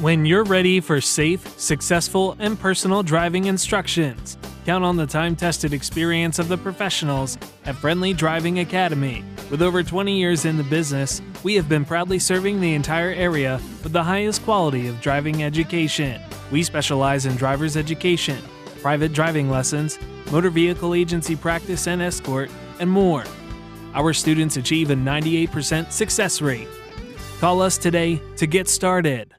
When you're ready for safe, successful, and personal driving instructions, count on the time tested experience of the professionals at Friendly Driving Academy. With over 20 years in the business, we have been proudly serving the entire area with the highest quality of driving education. We specialize in driver's education, private driving lessons, motor vehicle agency practice and escort, and more. Our students achieve a 98% success rate. Call us today to get started.